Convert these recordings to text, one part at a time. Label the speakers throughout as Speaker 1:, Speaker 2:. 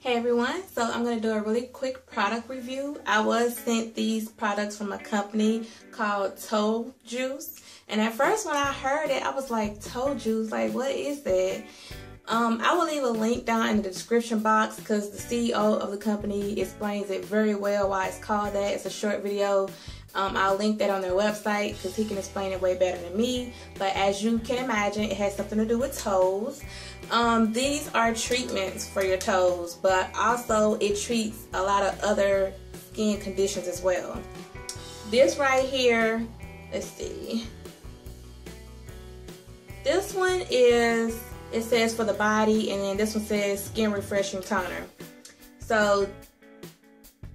Speaker 1: Hey everyone, so I'm going to do a really quick product review. I was sent these products from a company called Toe Juice. And at first when I heard it, I was like, Toe Juice, like what is that? Um, I will leave a link down in the description box because the CEO of the company explains it very well why it's called that. It's a short video. Um, I'll link that on their website because he can explain it way better than me. But as you can imagine, it has something to do with toes. Um, these are treatments for your toes, but also it treats a lot of other skin conditions as well. This right here, let's see. This one is it says for the body, and then this one says skin refreshing toner. So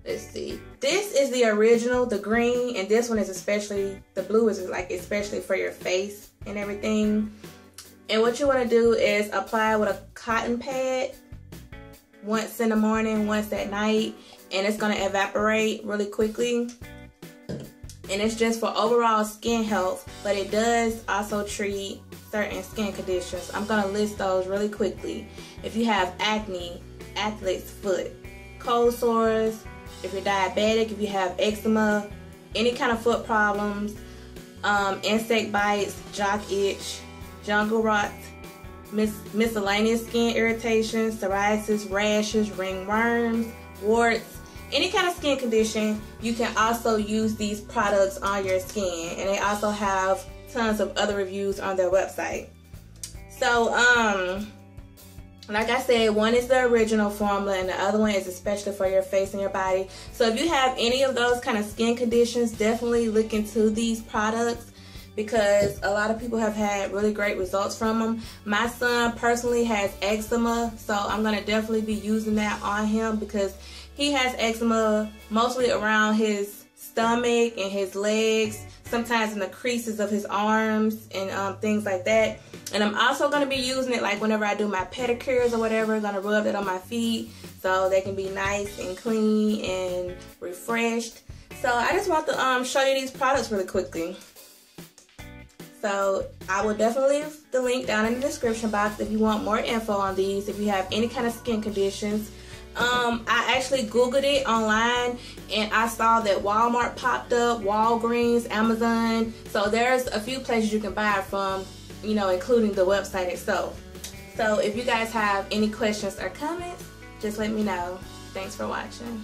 Speaker 1: let's see. This is the original, the green, and this one is especially the blue is like especially for your face and everything. And what you want to do is apply with a cotton pad once in the morning, once at night, and it's going to evaporate really quickly. And it's just for overall skin health, but it does also treat certain skin conditions. I'm going to list those really quickly. If you have acne, athlete's foot, cold sores, if you're diabetic, if you have eczema, any kind of foot problems, um, insect bites, jock itch, jungle rot, mis miscellaneous skin irritations, psoriasis, rashes, ringworms, warts, any kind of skin condition, you can also use these products on your skin. And they also have tons of other reviews on their website. So, um, like I said, one is the original formula and the other one is especially for your face and your body. So if you have any of those kind of skin conditions, definitely look into these products because a lot of people have had really great results from them. My son personally has eczema, so I'm going to definitely be using that on him because he has eczema mostly around his stomach and his legs sometimes in the creases of his arms and um, things like that. And I'm also going to be using it like whenever I do my pedicures or whatever, going to rub it on my feet so they can be nice and clean and refreshed. So I just want to um, show you these products really quickly. So I will definitely leave the link down in the description box if you want more info on these, if you have any kind of skin conditions um, I actually Googled it online and I saw that Walmart popped up, Walgreens, Amazon. So there's a few places you can buy from, you know, including the website itself. So if you guys have any questions or comments, just let me know. Thanks for watching.